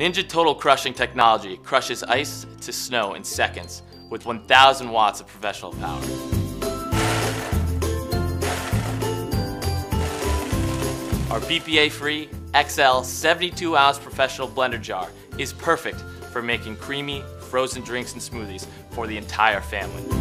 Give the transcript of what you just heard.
Ninja Total Crushing technology crushes ice to snow in seconds with 1,000 watts of professional power. Our BPA-free XL 72-ounce professional blender jar is perfect for making creamy, frozen drinks and smoothies for the entire family.